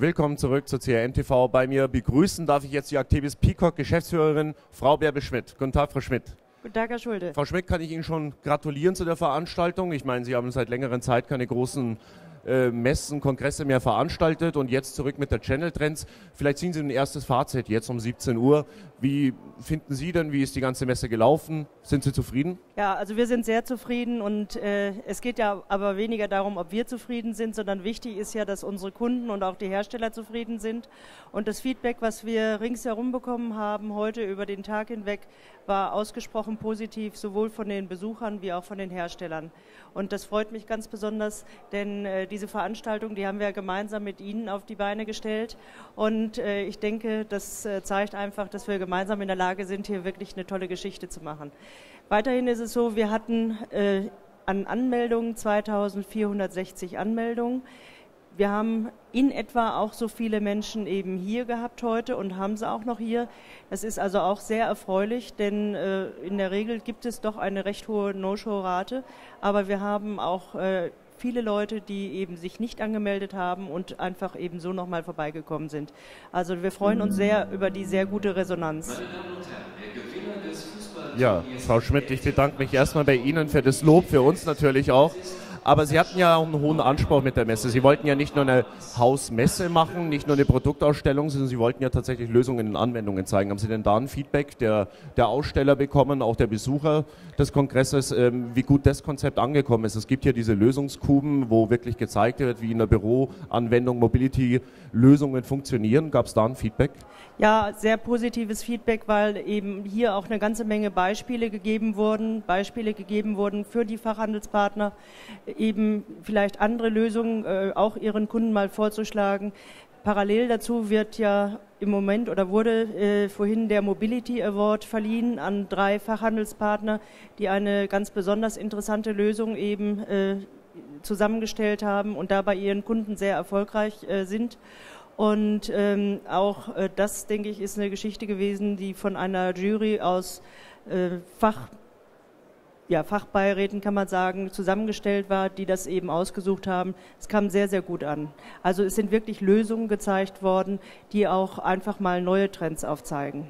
Willkommen zurück zur CRN TV. Bei mir begrüßen darf ich jetzt die Activis Peacock Geschäftsführerin Frau Bärbe Schmidt. Guten Tag, Frau Schmidt. Guten Tag, Herr Schulde. Frau Schmidt, kann ich Ihnen schon gratulieren zu der Veranstaltung. Ich meine, Sie haben seit längerer Zeit keine großen äh, Messen, Kongresse mehr veranstaltet und jetzt zurück mit der Channel Trends. Vielleicht ziehen Sie ein erstes Fazit jetzt um 17 Uhr. Wie finden Sie denn, wie ist die ganze Messe gelaufen? Sind Sie zufrieden? Ja, also wir sind sehr zufrieden und äh, es geht ja aber weniger darum, ob wir zufrieden sind, sondern wichtig ist ja, dass unsere Kunden und auch die Hersteller zufrieden sind. Und das Feedback, was wir ringsherum bekommen haben heute über den Tag hinweg, war ausgesprochen positiv, sowohl von den Besuchern wie auch von den Herstellern. Und das freut mich ganz besonders, denn äh, diese Veranstaltung, die haben wir gemeinsam mit Ihnen auf die Beine gestellt. Und äh, ich denke, das äh, zeigt einfach, dass wir gemeinsam in der Lage sind, hier wirklich eine tolle Geschichte zu machen. Weiterhin ist es so, wir hatten äh, an Anmeldungen 2460 Anmeldungen. Wir haben in etwa auch so viele Menschen eben hier gehabt heute und haben sie auch noch hier. Das ist also auch sehr erfreulich, denn äh, in der Regel gibt es doch eine recht hohe No-Show-Rate. Aber wir haben auch äh, viele Leute, die eben sich nicht angemeldet haben und einfach eben so nochmal vorbeigekommen sind. Also wir freuen uns sehr über die sehr gute Resonanz. Ja, Frau Schmidt, ich bedanke mich erstmal bei Ihnen für das Lob, für uns natürlich auch. Aber Sie hatten ja auch einen hohen Anspruch mit der Messe. Sie wollten ja nicht nur eine Hausmesse machen, nicht nur eine Produktausstellung, sondern Sie wollten ja tatsächlich Lösungen und Anwendungen zeigen. Haben Sie denn da ein Feedback der, der Aussteller bekommen, auch der Besucher des Kongresses, ähm, wie gut das Konzept angekommen ist? Es gibt ja diese Lösungskuben, wo wirklich gezeigt wird, wie in der Büroanwendung Mobility-Lösungen funktionieren. Gab es da ein Feedback? Ja, sehr positives Feedback, weil eben hier auch eine ganze Menge Beispiele gegeben wurden, Beispiele gegeben wurden für die Fachhandelspartner, eben vielleicht andere Lösungen äh, auch ihren Kunden mal vorzuschlagen. Parallel dazu wird ja im Moment oder wurde äh, vorhin der Mobility Award verliehen an drei Fachhandelspartner, die eine ganz besonders interessante Lösung eben äh, zusammengestellt haben und dabei ihren Kunden sehr erfolgreich äh, sind. Und ähm, auch äh, das, denke ich, ist eine Geschichte gewesen, die von einer Jury aus äh, Fach ja, Fachbeiräten, kann man sagen, zusammengestellt war, die das eben ausgesucht haben. Es kam sehr, sehr gut an. Also es sind wirklich Lösungen gezeigt worden, die auch einfach mal neue Trends aufzeigen.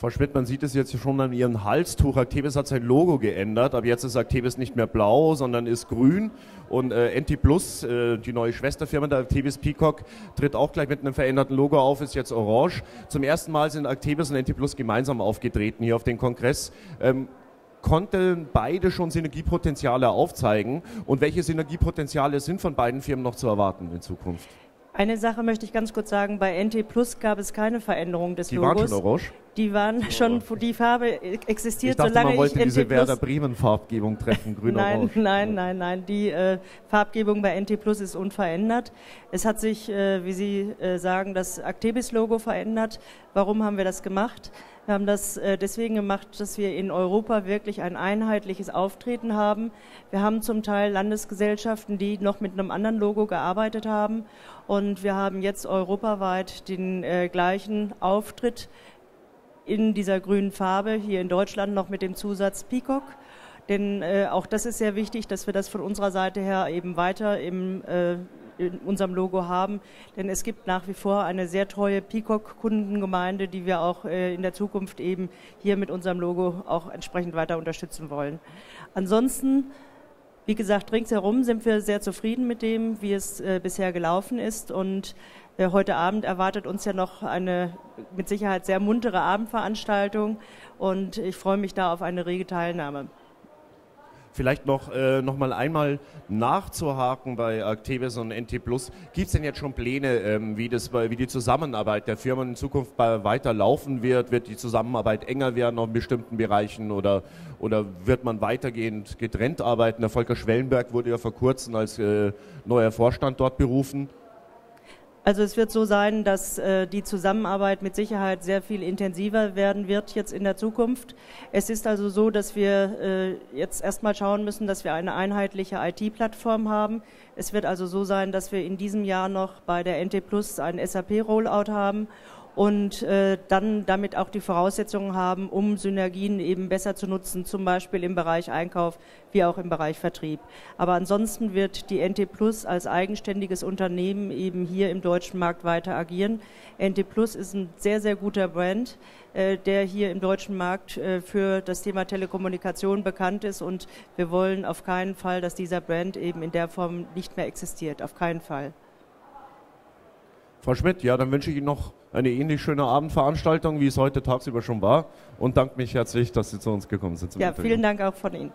Frau Schmidt, man sieht es jetzt schon an Ihrem Halstuch. Actebis hat sein Logo geändert, aber jetzt ist Actebis nicht mehr blau, sondern ist grün. Und äh, NT Plus, äh, die neue Schwesterfirma der Actebis Peacock, tritt auch gleich mit einem veränderten Logo auf, ist jetzt orange. Zum ersten Mal sind Actebis und NT Plus gemeinsam aufgetreten hier auf dem Kongress. Ähm, konnten beide schon Synergiepotenziale aufzeigen und welche Synergiepotenziale sind von beiden Firmen noch zu erwarten in Zukunft? Eine Sache möchte ich ganz kurz sagen, bei NT Plus gab es keine Veränderung des die Logos. Die waren schon orange? Die waren schon, die Farbe existiert, ich dachte, solange man wollte ich diese Werder Bremen Farbgebung treffen, grün Nein, orange. nein, nein, nein, die äh, Farbgebung bei NT Plus ist unverändert. Es hat sich, äh, wie Sie äh, sagen, das Actebis Logo verändert. Warum haben wir das gemacht? Wir haben das äh, deswegen gemacht, dass wir in Europa wirklich ein einheitliches Auftreten haben. Wir haben zum Teil Landesgesellschaften, die noch mit einem anderen Logo gearbeitet haben. Und wir haben jetzt europaweit den äh, gleichen Auftritt in dieser grünen Farbe, hier in Deutschland noch mit dem Zusatz Peacock. Denn äh, auch das ist sehr wichtig, dass wir das von unserer Seite her eben weiter im äh, in unserem Logo haben. Denn es gibt nach wie vor eine sehr treue Peacock-Kundengemeinde, die wir auch äh, in der Zukunft eben hier mit unserem Logo auch entsprechend weiter unterstützen wollen. Ansonsten wie gesagt, ringsherum sind wir sehr zufrieden mit dem, wie es äh, bisher gelaufen ist. Und äh, heute Abend erwartet uns ja noch eine mit Sicherheit sehr muntere Abendveranstaltung. Und ich freue mich da auf eine rege Teilnahme. Vielleicht noch, äh, noch mal einmal nachzuhaken bei Activis und NT Plus. Gibt es denn jetzt schon Pläne, ähm, wie, das, wie die Zusammenarbeit der Firmen in Zukunft weiter laufen wird? Wird die Zusammenarbeit enger werden in bestimmten Bereichen oder, oder wird man weitergehend getrennt arbeiten? Der Volker Schwellenberg wurde ja vor kurzem als äh, neuer Vorstand dort berufen. Also es wird so sein, dass äh, die Zusammenarbeit mit Sicherheit sehr viel intensiver werden wird jetzt in der Zukunft. Es ist also so, dass wir äh, jetzt erstmal schauen müssen, dass wir eine einheitliche IT-Plattform haben. Es wird also so sein, dass wir in diesem Jahr noch bei der NT Plus ein SAP-Rollout haben und äh, dann damit auch die Voraussetzungen haben, um Synergien eben besser zu nutzen, zum Beispiel im Bereich Einkauf wie auch im Bereich Vertrieb. Aber ansonsten wird die NT Plus als eigenständiges Unternehmen eben hier im deutschen Markt weiter agieren. NT Plus ist ein sehr, sehr guter Brand, äh, der hier im deutschen Markt äh, für das Thema Telekommunikation bekannt ist und wir wollen auf keinen Fall, dass dieser Brand eben in der Form nicht mehr existiert. Auf keinen Fall. Frau Schmidt, ja, dann wünsche ich Ihnen noch eine ähnlich schöne Abendveranstaltung, wie es heute tagsüber schon war und danke mich herzlich, dass Sie zu uns gekommen sind. Ja, vielen Dank auch von Ihnen.